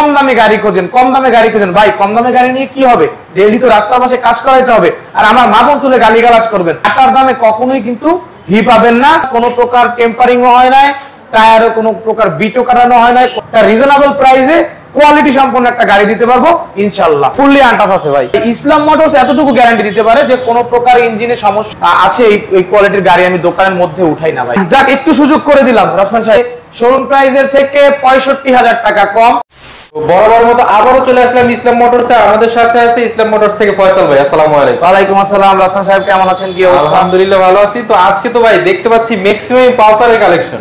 কম দামে গাড়ি খোঁজেন, কম দামে গাড়ি খোঁজেন। ভাই, কম দামে গাড়ি নিয়ে কি হবে? ডেইলি তো রাস্তার পাশে কাজ করাইতে হবে। আর আমার মা বোন তুলে গালি গালাজ করবেন। টাকার দামে কখনোই কিন্তু ঘি পাবেন না। কোনো প্রকার টেম্পারিং হয় নাই, টায়ারও কোনো প্রকার বিটও কাটানো হয় নাই। একটা রিজনেবল প্রাইসে কোয়ালিটি সম্পন্ন একটা গাড়ি দিতে পারব ইনশাল্লাহ ফুললি আন্টাস আছে ভাই। ইসলাম মোটরস এতটুকু গ্যারান্টি দিতে পারে যে কোনো প্রকার ইঞ্জিনের সমস্যা আছে এই এই কোয়ালিটির গাড়ি আমি দোকানের মধ্যে উঠাই না ভাই। যাক, একটু সুযোগ করে দিলাম। রফসান সাহেব শোরুম প্রাইসের থেকে পঁয়ষট্টি হাজার টাকা কম। বরাবর মতো আবারও চলে আসলাম ইসলাম মোটরস আমাদের সাথে আছে ইসলাম মোটরস থেকে ফয়সাল ভাই আসসালামু আলাইকুম। ওয়ালাইকুম আসসালাম রাসান সাহেব কেমন আছেন? কি অবস্থা? আলহামদুলিল্লাহ ভালো আছি। তো আজকে তো ভাই দেখতে পাচ্ছি ম্যাক্সিমাম পালসারের কালেকশন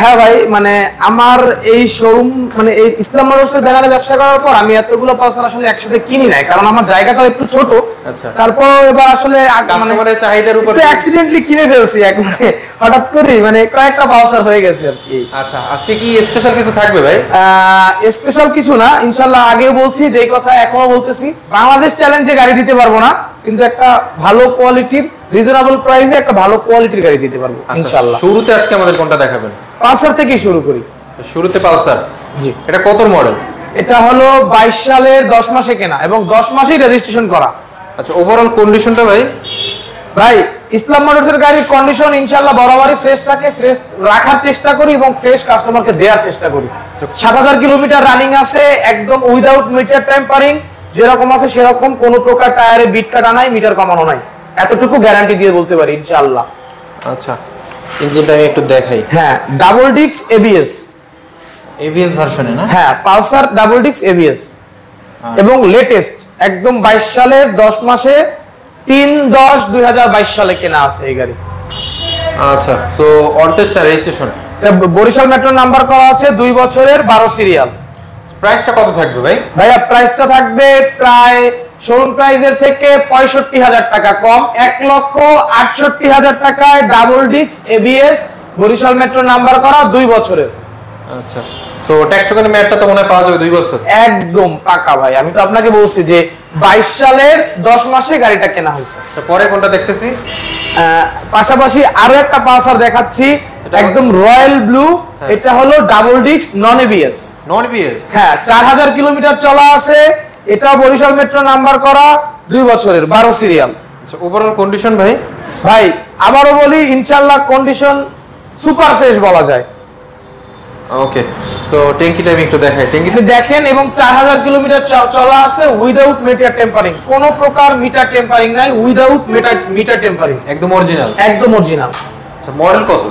হ্যাঁ ভাই মানে আমার এই শোরুম মানে এই ইসলাম মোটরসের ব্যানারে ব্যবসা করার পর আমি এতগুলো পালসার আসলে একসাথে কিনি নাই কারণ আমার জায়গাটা একটু ছোট। আচ্ছা। তারপর এবার আসলে মানে কাস্টমারের চাহিদার উপর অ্যাক্সিডেন্টলি কিনে ফেলছি এক মানে হঠাৎ করে মানে কয়েকটা পালসার হয়ে গেছে আর কি। আচ্ছা আজকে কি স্পেশাল কিছু থাকবে ভাই? স্পেশাল কিছু না ইনশাল্লাহ আগেও বলছি যেই কথা এখনও বলতেছি বাংলাদেশ চ্যালেঞ্জে গাড়ি দিতে পারব না কিন্তু একটা ভালো কোয়ালিটির রিজনেবল প্রাইসে একটা ভালো কোয়ালিটির গাড়ি দিতে পারব আচ্ছা ইনশাল্লাহ শুরুতে আজকে আমাদের কোনটা দেখাবেন? পালসার থেকে শুরু করি। শুরুতে পালসার জি। এটা কত মডেল এটা হলো বাইশ সালের দশ মাসে কেনা এবং দশ মাসেই রেজিস্ট্রেশন করা। আচ্ছা ওভারঅল কন্ডিশনটা ভাই? ভাই ইসলাম মোটরসের গাড়ির কন্ডিশন ইনশাল্লাহ বরাবরই ফ্রেশ থাকে ফ্রেশ রাখার চেষ্টা করি এবং ফ্রেশ কাস্টমারকে দেওয়ার চেষ্টা করি। সাত হাজার কিলোমিটার রানিং আছে একদম উইদাউট মিটার টেম্পারিং যেরকম আছে সেরকম কোনো প্রকার টায়ারে বিট কাটা নাই মিটার কমানো নাই। এতটুকু গ্যারান্টি দিয়ে বলতে পারি ইনশাআল্লাহ। আচ্ছা ইঞ্জিনটা আমি একটু দেখাই। হ্যাঁ ডাবল ডিক্স এবিএস এভিএস ভার্সনে না? হ্যাঁ পালসার ডাবল ডিক্স এবিএস এবং লেটেস্ট একদম বাইশ সালের দশ মাসে তিন দশ দুই সালে কেনা আছে এই গাড়ি। আচ্ছা সো অন টেস্ট না রেজিস্ট্রেশন বরিশাল মেট্রো নাম্বার করা আছে দুই বছরের বারো সিরিয়াল। প্রাইসটা কত থাকবে ভাই? ভাইয়া প্রাইসটা থাকবে প্রায় শোরুম প্রাইসের থেকে পঁয়ষট্টি হাজার টাকা কম এক লক্ষ আটষট্টি হাজার টাকায় ডাবল ডিক্স এবিএস বরিশাল মেট্রো নাম্বার করা দুই বছরের। আচ্ছা সো ট্যাক্স টোকেন ম্যাটটা তো মনে হয় পাওয়া যাবে দুই বছর। একদম পাকা ভাই আমি তো আপনাকে বলছি যে বাইশ সালের দশ মাসে গাড়িটা কেনা হয়েছে। আচ্ছা পরে কোনটা দেখতেছি? পাশাপাশি আরও একটা পালসার দেখাচ্ছি একদম রয়্যাল ব্লু হ্যাঁ। এটা হলো ডাবল ডিক্স নন এবিএস নন বিএস হ্যাঁ চার হাজার কিলোমিটার চলা আছে এটা বরিশাল মেট্রো নাম্বার করা দুই বছরের বারো সিরিয়াল। আচ্ছা ওভারঅল কন্ডিশন ভাই? ভাই আবারও বলি ইনশাল্লাহ কন্ডিশন সুপার ফ্রেশ বলা যায়। ওকে সো ট্যাঙ্কিটা আমি একটু দেখাই। ট্যাঙ্কি দেখেন এবং চার হাজার কিলোমিটার চ- চলা আছে উইদাউট মিটার টেম্পারিং কোন প্রকার মিটার টেম্পারিং নাই উইদাউট মিটার মিটার টেম্পারিং একদম অরিজিনাল একদম অরিজিনাল আচ্ছা মডেল কত?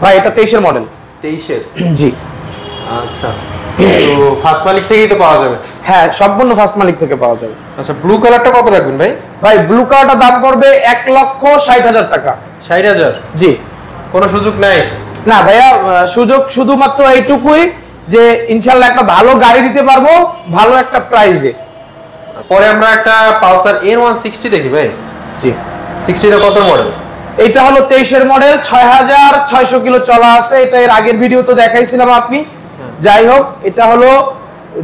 ভাই এটা তেইশের মডেল তেইশের? জি। আচ্ছা। তো ফার্স্ট মালিক থেকেই তো পাওয়া যাবে। হ্যাঁ সম্পূর্ণ ফার্স্ট মালিক থেকে পাওয়া যাবে। আচ্ছা ব্লু কালারটা কত রাখবেন ভাই? ভাই ব্লু কালারটার দাম পড়বে এক লক্ষ ষাট হাজার টাকা। ষাট হাজার? জি। কোনো সুযোগ নাই? না ভাইয়া সুযোগ শুধুমাত্র এইটুকুই যে ইনশাল্লাহ একটা ভালো গাড়ি দিতে পারব ভালো একটা প্রাইজে পরে আমরা একটা পালসার এন ওয়ান সিক্সটি দেখি ভাই। জি। সিক্সটিটা কত মডেল এটা হলো তেইশের মডেল ছয় হাজার ছয়শো কিলো চলা আছে। এটা এর আগের ভিডিও তো দেখাইছিলাম আপনি। যাই হোক এটা হলো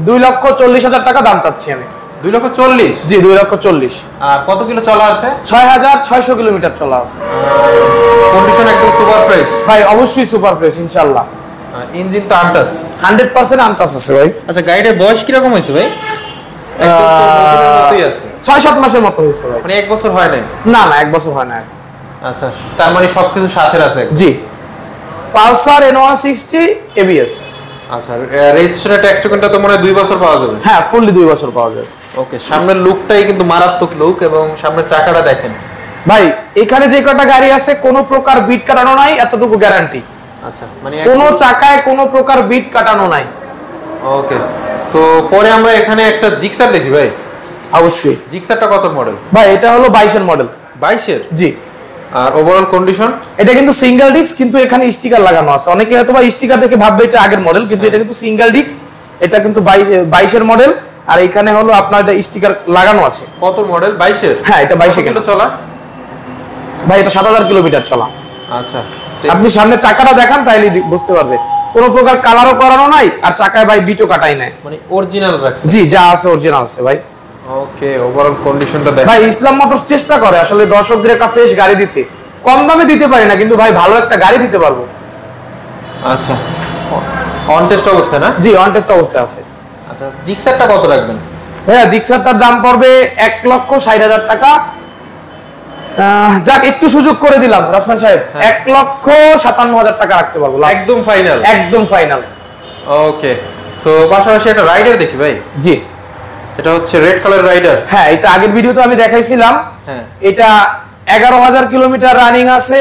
দুই লক্ষ চল্লিশ হাজার টাকা দাম চাচ্ছি আমি। দুই লক্ষ চল্লিশ? জি দুই লক্ষ চল্লিশ। আর কত কিলো চলা আছে? ছয় হাজার ছয়শো কিলোমিটার চলা আছে। কন্ডিশন একদম সুপার ফ্রেশ ভাই অবশ্যই সুপার ফ্রেশ ইনশাল্লাহ ইঞ্জিন তো আনটাস হান্ড্রেড পার্সেন্ট আনটাস আছে ভাই। আচ্ছা গাড়িটার বয়স কীরকম হয়েছে ভাই? ছয় সাত মাসের মতো হয়েছে ভাই। মানে এক বছর হয় নাই? না না এক বছর হয় না আচ্ছা তার মানে সবকিছু সাথে আছে। জি। Pulsar N one sixty ABS আচ্ছা রেজিস্ট্রেশনের ট্যাক্স টোকেনটা তো মনে হয় দুই বছর পাওয়া যাবে। হ্যাঁ ফুললি দুই বছর পাওয়া যাবে। ওকে সামনের লুকটাই কিন্তু মারাত্মক লুক এবং সামনের চাকাটা দেখেন। ভাই এখানে যে কটা গাড়ি আছে কোনো প্রকার বিট কাটানো নাই এতটুকু গ্যারান্টি আচ্ছা মানে কোনো চাকায় কোনো প্রকার বিট কাটানো নাই। ওকে সো পরে আমরা এখানে একটা জিক্সার দেখি ভাই। অবশ্যই। জিক্সারটা কত মডেল ভাই এটা হলো বাইশের মডেল বাইশের? জি। আর ওভারঅল কন্ডিশন এটা কিন্তু সিঙ্গেল ডিস্ক কিন্তু এখানে স্টিকার লাগানো আছে। অনেকে হয়তো বা স্টিকার দেখে ভাববে এটা আগের মডেল কিন্তু এটা কিন্তু সিঙ্গেল ডিস্ক এটা কিন্তু বাইশ বাইশের মডেল আর এখানে হলো আপনার এটা স্টিকার লাগানো আছে। কত মডেল বাইশের? হ্যাঁ, এটা 22 এ কিলো চলা? ভাই এটা সাত হাজার কিলোমিটার চলা। আচ্ছা। আপনি সামনে চাকাটা দেখান তাইলে বুঝতে পারবে। কোনো প্রকার কালারও করানো নাই আর চাকায় ভাই বিটও কাটাই নাই। মানে অরিজিনাল রাখছে। জি যা আছে অরিজিনাল আছে ভাই। ওকে ওভারঅল কন্ডিশনটা দেখ। ভাই ইসলাম মোটরস চেষ্টা করে আসলে দর্শকদের একটা ফ্রেশ গাড়ি দিতে। কম দামে দিতে পারি না কিন্তু ভাই ভালো একটা গাড়ি দিতে পারব। আচ্ছা। অন টেস্ট অবস্থায় না? জি অন টেস্ট অবস্থায় আছে। আচ্ছা জিক্সারটা কত রাখবেন? ভাইয়া জিক্সারটার দাম পড়বে এক লক্ষ ষাট হাজার টাকা। যাক একটু সুযোগ করে দিলাম রাফসান সাহেব। হ্যাঁ। এক লক্ষ সাতান্ন হাজার টাকা রাখতে পারব। একদম ফাইনাল একদম ফাইনাল ওকে সো পাশাপাশি একটা রাইডার দেখি ভাই। জি। এটা হচ্ছে রেড কালার রাইডার হ্যাঁ এটা আগের ভিডিওতে আমি দেখাইছিলাম। হ্যাঁ। এটা এগারো হাজার কিলোমিটার রানিং আছে।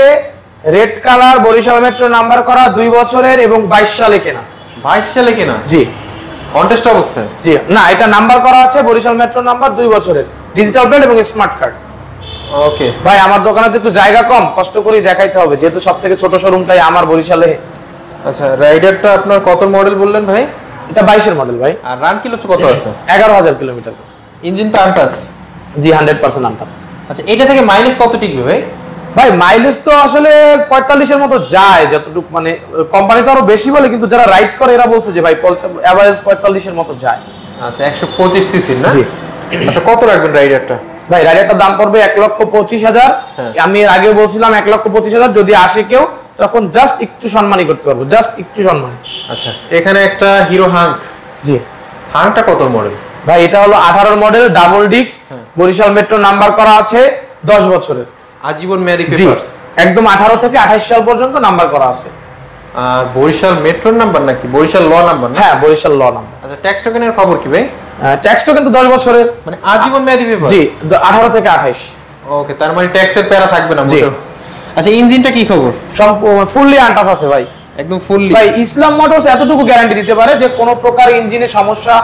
Red colour Barishal metro number করা দুই বছরের এবং বাইশ সালে কেনা। বাইশ সালে কেনা? জি। অন টেস্ট অবস্থায়? জি। না এটা নাম্বার করা আছে বরিশাল মেট্রো নাম্বার দুই বছরের। ডিজিটাল প্লেট এবং স্মার্ট কার্ড ওকে ভাই আমার দোকানে তো একটু জায়গা কম কষ্ট করে দেখাইতে হবে। যেহেতু সব থেকে ছোট শোরুমটাই আমার বরিশালে। আচ্ছা রাইডারটা আপনার কত মডেল বললেন ভাই? এটা বাইশের মডেল ভাই। আর রান কিলো কত আছে? এগারো হাজার কিলোমিটার ইঞ্জিন তো আনটাস জি হান্ড্রেড পার্সেন্ট আনটাস আচ্ছা এটা থেকে মাইলেজ কত টিকবে ভাই? ভাই মাইলেজ তো আসলে পঁয়তাল্লিশের মতো যায় যতটুকু মানে কোম্পানি তো আরও বেশি বলে কিন্তু যারা রাইড করে এরা বলছে যে ভাই এভারেজ অ্যাভারেজ পঁয়তাল্লিশের মতো যায়। আচ্ছা একশো পঁচিশ সিসি না? জি। আচ্ছা কত রাখবেন রাইডারটা ভাই রাইডারটার দাম পড়বে এক লক্ষ পঁচিশ হাজার। হ্যাঁ। আমি এর আগে বলছিলাম এক লক্ষ পঁচিশ হাজার যদি আসে কেউ তখন জাস্ট একটু সম্মানই করতে পারব জাস্ট একটু সম্মান আচ্ছা এখানে একটা হিরো হাঙ্ক। জি। হাঙ্কটা কত মডেল ভাই এটা হলো আঠারোর মডেল ডাবল ডিক্স। বরিশাল মেট্রো নাম্বার করা আছে দশ বছরের। আজীবন মেয়াদি পেপারস একদম আঠারো থেকে আঠাশ সাল পর্যন্ত নাম্বার করা আছে। আর বরিশাল মেট্রোর নাম্বার নাকি? বরিশাল ল নাম্বার হ্যাঁ বরিশাল ল নাম্বার আচ্ছা ট্যাক্স টোকেনের খবর কি ভাই? ট্যাক্সটা কিন্তু দশ বছরের। মানে আজীবন মেয়াদি পেপার জি আঠারো থেকে আঠাইশ। ওকে তার মানে ট্যাক্সের প্যারা থাকবে না মোটেও। আচ্ছা ইঞ্জিনটা কি খবর? ফুললি আনটাস আছে ভাই। একদম ফুললি ভাই ইসলাম মোটরস এতটুকু গ্যারান্টি দিতে পারে যে কোনো প্রকার ইঞ্জিনে সমস্যা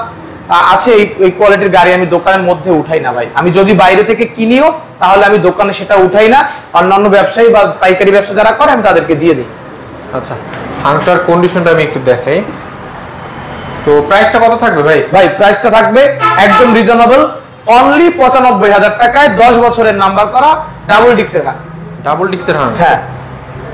আছে এই এই কোয়ালিটির গাড়ি আমি দোকানের মধ্যে উঠাই না ভাই। আমি যদি বাইরে থেকে কিনিও তাহলে আমি দোকানে সেটা উঠাই না। অন্যান্য ব্যবসায়ী বা পাইকারি ব্যবসা যারা করে আমি তাদেরকে দিয়ে দিই। আচ্ছা হাঙ্কটার কন্ডিশনটা আমি একটু দেখাই। তো প্রাইসটা কত থাকবে ভাই? ভাই প্রাইসটা থাকবে একদম রিজনেবল অনলি পঁচানব্বই হাজার টাকায় দশ বছরের নাম্বার করা ডাবল ডিক্সের গান ডাবল ডিক্সের হাঙ্ক হ্যাঁ।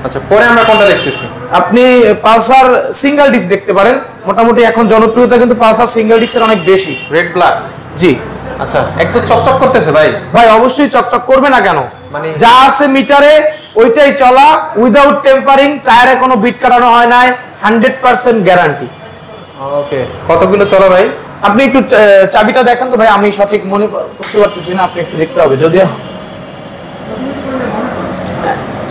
আচ্ছা পরে আমরা কোনটা দেখতেছি? আপনি পালসার সিঙ্গেল ডিক্স দেখতে পারেন। মোটামুটি এখন জনপ্রিয়তা কিন্তু পালসার সিঙ্গেল ডিক্সের অনেক বেশি। রেড ব্ল্যাক জি। আচ্ছা একদম চকচক করতেছে ভাই। ভাই অবশ্যই চকচক করবে না কেন? মানে- যা আছে মিটারে ওইটাই চলা। উইদাউট টেম্পারিং টায়ারে কোনো বিট কাটানো হয় নাই। হান্ড্রেড পার্সেন্ট গ্যারান্টি ওকে কতগুলো চলো ভাই? আপনি একটু চাবিটা দেখেন তো ভাই আমি সঠিক মনে করতে পারতেছি না আপনি একটু দেখতে হবে যদিও।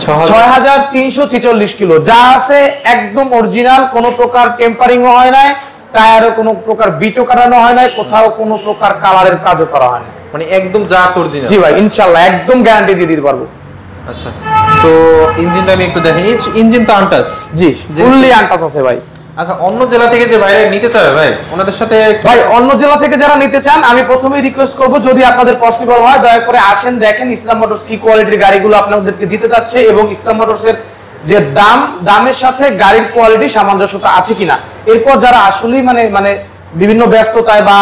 ছয় হাজার তিনশো ছেচল্লিশ কিলো। যা আছে একদম অরিজিনাল কোনো প্রকার টেম্পারিং হয় নাই টায়ারও কোনো প্রকার বিটও কাটানো হয় নাই কোথাও কোনো প্রকার কালারের কাজও করা হয় না মানে একদম যা অরিজিনাল জি ভাই ইনশাল্লাহ একদম গ্যারান্টি দিয়ে দিতে পারব। আচ্ছা। সো ইঞ্জিনটা আমি একটু দেখি। ইঞ্জিন তো আনটাস জি ফুললি আনটাস আছে ভাই। আচ্ছা অন্য জেলা থেকে যে বাইরে নিতে চাবে ভাই, ওনাদের সাথে ভাই, অন্য জেলা থেকে যারা নিতে চান, আমি প্রথমেই রিকোয়েস্ট করব, যদি আপনাদের পসিবল হয়, দয়া করে আসেন, দেখেন ইসলাম মোটরস কি কোয়ালিটির গাড়িগুলো আপনাদেরকে দিতে যাচ্ছে এবং ইসলাম মোটরসের যে দাম, দামের সাথে গাড়ির কোয়ালিটি সামঞ্জস্যতা আছে কিনা। এরপর যারা আসলেই মানে মানে বিভিন্ন ব্যস্ততায় বা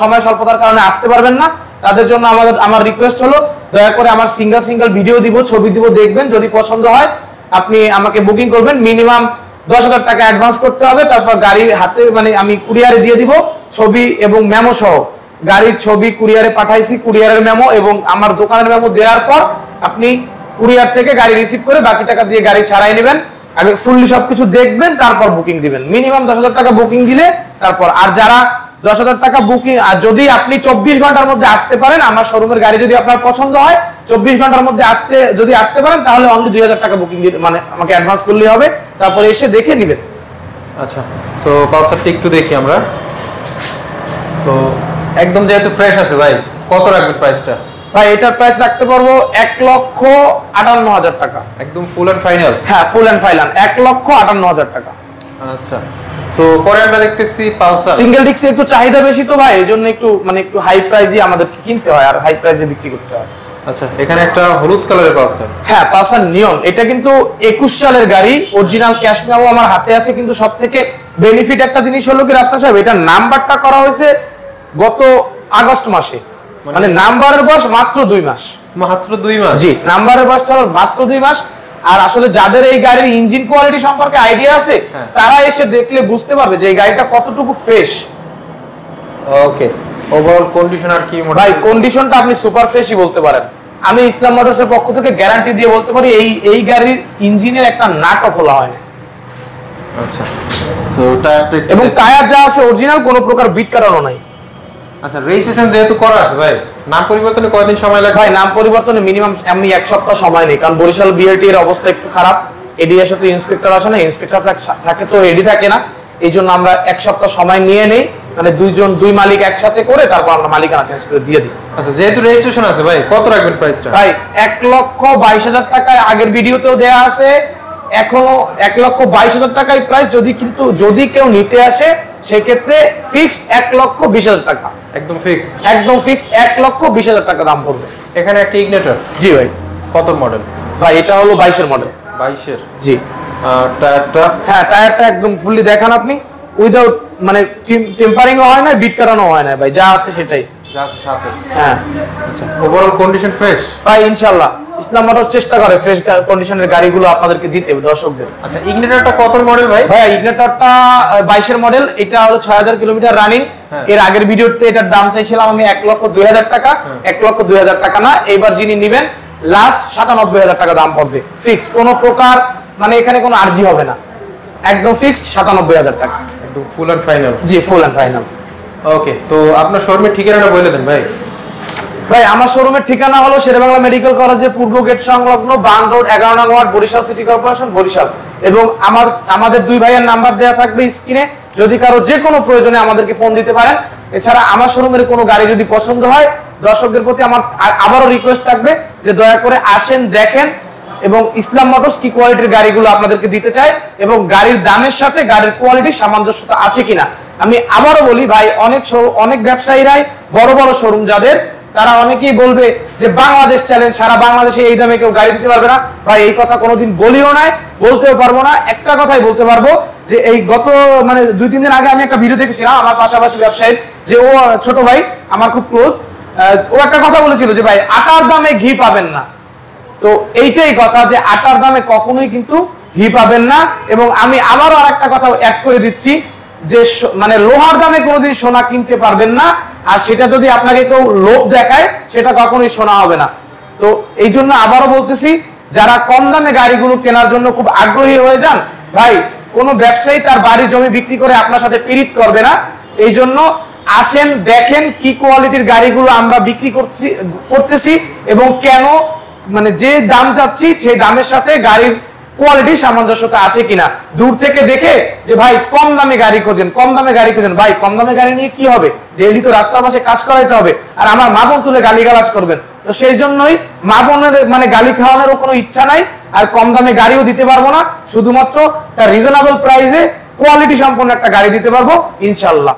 সময় স্বল্পতার কারণে আসতে পারবেন না, তাদের জন্য আমাদের, আমার রিকোয়েস্ট হলো, দয়া করে আমার সিঙ্গেল সিঙ্গেল ভিডিও দিব, ছবি দিব, দেখবেন, যদি পছন্দ হয়, আপনি আমাকে বুকিং করবেন মিনিমাম দশ হাজার টাকা অ্যাডভান্স করতে হবে, তারপর গাড়ির হাতে মানে আমি কুরিয়ারে দিয়ে দিব, ছবি এবং মেমো সহ। গাড়ির ছবি কুরিয়ারে পাঠাইছি কুরিয়ারের মেমো এবং আমার দোকানের মেমো দেওয়ার পর আপনি কুরিয়ার থেকে গাড়ি রিসিভ করে বাকি টাকা দিয়ে গাড়ি ছাড়াই নেবেন। আগে ফুললি সবকিছু দেখবেন, তারপর বুকিং দিবেন। মিনিমাম দশ হাজার টাকা বুকিং দিলে, তারপর আর যারা দশ হাজার টাকা বুকিং আর যদি আপনি চব্বিশ ঘণ্টার মধ্যে আসতে পারেন আমার শোরুমের গাড়ি যদি আপনার পছন্দ হয় চব্বিশ ঘণ্টার মধ্যে আসতে যদি আসতে পারেন তাহলে অনলি দুই হাজার টাকা বুকিং মানে আমাকে অ্যাডভান্স করলেই হবে। তারপরে এসে দেখে নেবেন। আচ্ছা সো পালসারটা একটু দেখি আমরা। তো একদম যেহেতু ফ্রেশ আছে ভাই কত রাখবেন প্রাইসটা ভাই এটার প্রাইস রাখতে পারব এক লক্ষ আটান্ন হাজার টাকা। একদম ফুল অ্যান্ড ফাইনাল হ্যাঁ ফুল অ্যান্ড ফাইনাল এক লক্ষ আটান্ন হাজার টাকা। আচ্ছা। সো পরে আমরা দেখতেছি পালসার। সিঙ্গেল ডিক্সে একটু চাহিদা বেশি তো ভাই এই জন্য একটু মানে একটু হাই প্রাইজে আমাদেরকে কিনতে হয় আর হাই প্রাইজে বিক্রি করতে হয়। আচ্ছা এখানে একটা হলুদ কালারের পালসার। হ্যাঁ পালসার নিয়ন এটা কিন্তু একুশ সালের গাড়ি অরিজিনাল ক্যাশ মেমো আমার হাতে আছে কিন্তু সব থেকে বেনিফিট একটা জিনিস হলো কি রাফসান সাহেব এটা নাম্বারটা করা হয়েছে গত আগস্ট মাসে। মানে নাম্বারের বয়স মাত্র দুই মাস। মাত্র দুই মাস? জি নাম্বারের বয়সটা মাত্র দুই মাস। আর আসলে যাদের এই গাড়ির ইঞ্জিন কোয়ালিটি সম্পর্কে আইডিয়া আছে হ্যাঁ। তারা এসে দেখলে বুঝতে পারবে যে এই গাড়িটা কতটুকু ফ্রেশ ওকে ওভারঅল কন্ডিশন আর কি ভাই কন্ডিশনটা আপনি সুপার ফ্রেশই বলতে পারেন। আমি ইসলাম মোটরসের পক্ষ থেকে গ্যারান্টি দিয়ে বলতে পারি এই এই গাড়ির ইঞ্জিনের একটা নাটও খোলা হয়। না আচ্ছা। সো টায়ারটা এবং টায়ার যা আছে অরিজিনাল কোনো প্রকার বিট কাটানো নাই। আচ্ছা রেজিস্ট্রেশন যেহেতু করা আছে ভাই নাম পরিবর্তনে কয়দিন সময় লাগবে? ভাই নাম পরিবর্তনে মিনিমাম এমনি এক সপ্তাহ সময় নেই কারণ বরিশাল বিআরটি এর অবস্থা একটু খারাপ। এডিএর সাথে ইন্সপেক্টর আসে না ইন্সপেক্টর থাকে তো এডি থাকে না। এই জন্য আমরা এক সপ্তাহ সময় নিয়ে নেই মানে দুইজন দুই মালিক একসাথে করে তারপর আমরা মালিকানা চেঞ্জ করে দিয়ে দিই। আচ্ছা যেহেতু রেজিস্ট্রেশন আছে ভাই কত রাখবেন প্রাইসটা ভাই এক লক্ষ বাইশ হাজার টাকায় আগের ভিডিওতেও দেয়া আছে এখনও এক লক্ষ বাইশ হাজার টাকায় প্রাইস যদি কিন্তু যদি কেউ নিতে আসে সেক্ষেত্রে ফিক্সড এক লক্ষ বিশ হাজার টাকা। একদম ফিক্সড একদম ফিক্সড এক লক্ষ বিশ হাজার টাকা দাম পড়বে। এখানে একটা ইগনেটর জি ভাই। কত মডেল ভাই এটা হলো বাইশের মডেল বাইশের? জি। টায়ারটা? হ্যাঁ টায়ারটা একদম ফুললি দেখান আপনি। উইদাউট মানে টেম্পারিংও হয় না বিট কাটানো হয় না ভাই যা আছে সেটাই। যা আছে সাথে। হ্যাঁ। আচ্ছা ওভারঅল কন্ডিশন ফ্রেশ ভাই ইনশাল্লাহ। ইসলাম মোটরস চেষ্টা করে ফ্রেশ কন্ডিশনের গাড়িগুলো আপনাদেরকে দিতে দর্শকদের। আচ্ছা ইগনেটরটা কত মডেল ভাই? ভাই ইগনেটরটা বাইশের মডেল এটা হলো ছয় হাজার কিলোমিটার রানিং হ্যাঁ। এর আগের ভিডিওতে এটার দাম চাইছিলাম আমি এক লক্ষ দুই হাজার টাকা। এক লক্ষ দুই হাজার টাকা না এইবার যিনি নিবেন লাস্ট সাতানব্বই হাজার টাকা দাম পড়বে। ফিক্সড কোনো প্রকার মানে এখানে কোনো আর্জি হবে না। একদম ফিক্সড সাতানব্বই হাজার টাকা। একদম ফুল অ্যান্ড ফাইনাল জি ফুল অ্যান্ড ফাইনাল ওকে তো আপনার শোরুমের ঠিকানাটা বলে দেন ভাই। ভাই, আমার শোরুমের ঠিকানা হলো শেরেবাংলা মেডিকেল কলেজের পূর্ব গেট সংলগ্ন বান রোড, এগারো নং ward Barishal city corporation, Barishal. এবং আমার, আমাদের দুই ভাইয়ের নাম্বার দেওয়া থাকবে স্ক্রিনে। যদি কারও যে কোনো প্রয়োজনে আমাদেরকে ফোন দিতে পারেন, এছাড়া আমার শোরুমের কোনো গাড়ি যদি পছন্দ হয়, দর্শকদের প্রতি আমার আবারও রিকোয়েস্ট থাকবে যে দয়া করে আসেন, দেখেন এবং ইসলাম মোটরস কি কোয়ালিটির গাড়িগুলো আপনাদেরকে দিতে চায় এবং গাড়ির দামের সাথে গাড়ির কোয়ালিটির সামঞ্জস্যতা আছে কিনা। আমি আবারও বলি, ভাই, অনেক অনেক ব্যবসায়ীরাই বড় বড় শোরুম যাদের তারা অনেকেই বলবে যে বাংলাদেশ চ্যালেঞ্জ সারা বাংলাদেশে এই দামে কেউ গাড়ি দিতে পারবে না। ভাই, এই কথা কোনোদিন বলিও নাই, বলতেও পারব না। একটা কথাই বলতে পারব যে এই গত মানে দুই, তিন দিন আগে আমি একটা ভিডিও দেখেছিলাম, আমার পাশাপাশি ব্যবসায়ী যে ও ছোট ভাই, আমার খুব ক্লোজ ও একটা কথা বলেছিল যে, ভাই, আটার দামে ঘি পাবেন না। তো এইটাই কথা যে আটার দামে কখনোই কিন্তু ঘি পাবেন না। এবং আমি আবারও আর একটা কথা অ্যাড করে দিচ্ছি যে মানে লোহার দামে কোনোদিন সোনা কিনতে পারবেন না। আর সেটা যদি আপনাকে কেউ লোভ দেখায়, সেটা কখনোই শোনা হবে না। তো এই জন্য আবারও বলতেছি, যারা কম দামে গাড়িগুলো কেনার জন্য খুব আগ্রহী হয়ে যান, ভাই, কোনো ব্যবসায়ী তার বাড়ি জমি বিক্রি করে আপনার সাথে পীড়িত করবে না। এই জন্য আসেন, দেখেন কি কোয়ালিটির গাড়িগুলো আমরা বিক্রি করছি, করতেছি এবং কেন মানে যে দাম যাচ্ছি সেই দামের সাথে গাড়ির কোয়ালিটি সামঞ্জস্যতা আছে কিনা। দূর থেকে দেখে যে, ভাই, কম দামে গাড়ি খোঁজেন, কম দামে গাড়ি খোঁজেন। ভাই, কম দামে গাড়ি নিয়ে কি হবে? ডেইলি তো রাস্তার পাশে কাজ করাইতে হবে। আর আমার মা বোন তুলে গালি গালাজ করবেন। তো সেই জন্যই মা বোনের মানে গালি খাওয়ানোর কোনো ইচ্ছা নাই, আর কম দামে গাড়িও দিতে পারব না। শুধুমাত্র তার রিজনেবল প্রাইসে কোয়ালিটি সম্পন্ন একটা গাড়ি দিতে পারব ইনশাল্লাহ